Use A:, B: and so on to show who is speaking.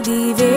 A: divine.